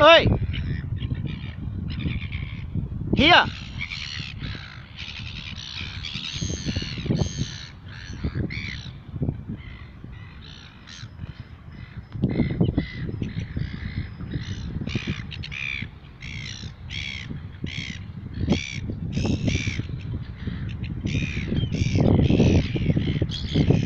Oi! Here! Yeah.